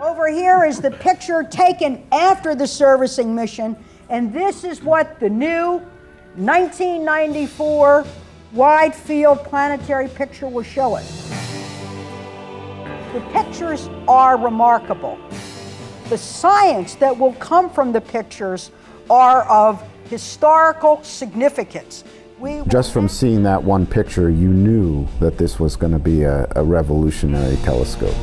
Over here is the picture taken after the servicing mission, and this is what the new 1994 wide field planetary picture will show us. The pictures are remarkable. The science that will come from the pictures are of historical significance. We Just from seeing that one picture, you knew that this was going to be a, a revolutionary telescope.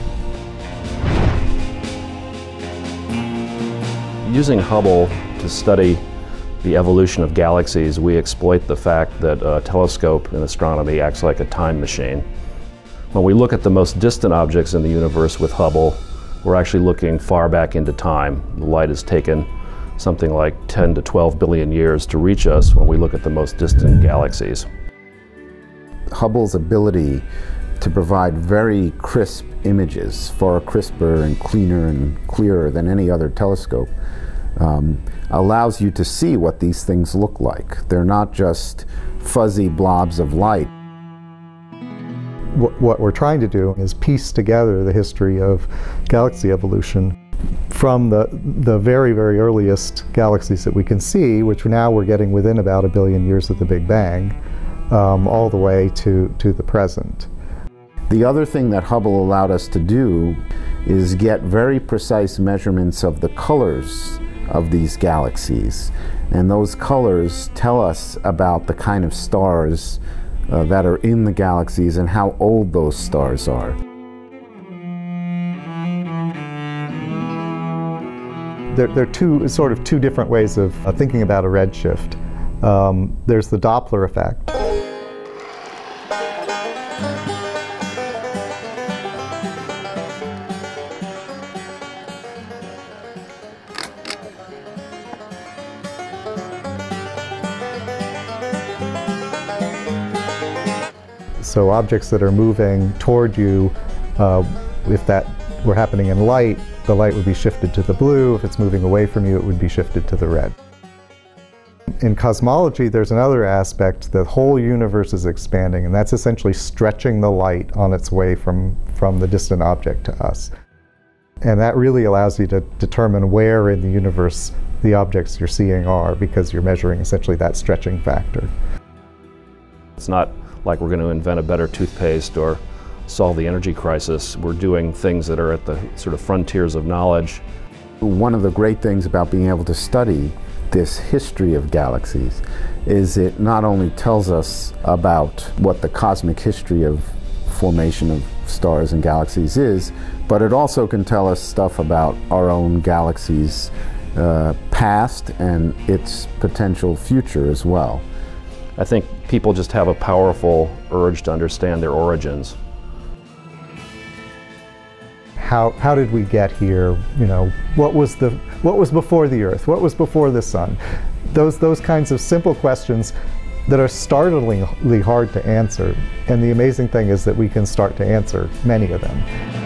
Using Hubble to study the evolution of galaxies, we exploit the fact that a telescope in astronomy acts like a time machine. When we look at the most distant objects in the universe with Hubble, we're actually looking far back into time. The light has taken something like 10 to 12 billion years to reach us when we look at the most distant galaxies. Hubble's ability to provide very crisp images, far crisper and cleaner and clearer than any other telescope, um, allows you to see what these things look like. They're not just fuzzy blobs of light. What we're trying to do is piece together the history of galaxy evolution from the, the very, very earliest galaxies that we can see, which now we're getting within about a billion years of the Big Bang, um, all the way to, to the present. The other thing that Hubble allowed us to do is get very precise measurements of the colors of these galaxies. And those colors tell us about the kind of stars uh, that are in the galaxies and how old those stars are. there, there are two sort of two different ways of uh, thinking about a redshift. Um, there's the Doppler effect. So objects that are moving toward you, uh, if that were happening in light, the light would be shifted to the blue. If it's moving away from you, it would be shifted to the red. In cosmology, there's another aspect. The whole universe is expanding, and that's essentially stretching the light on its way from, from the distant object to us. And that really allows you to determine where in the universe the objects you're seeing are because you're measuring essentially that stretching factor. It's not like we're going to invent a better toothpaste or solve the energy crisis. We're doing things that are at the sort of frontiers of knowledge. One of the great things about being able to study this history of galaxies is it not only tells us about what the cosmic history of formation of stars and galaxies is, but it also can tell us stuff about our own galaxy's uh, past and its potential future as well. I think people just have a powerful urge to understand their origins how, how did we get here? You know, what was, the, what was before the Earth? What was before the Sun? Those, those kinds of simple questions that are startlingly hard to answer. And the amazing thing is that we can start to answer many of them.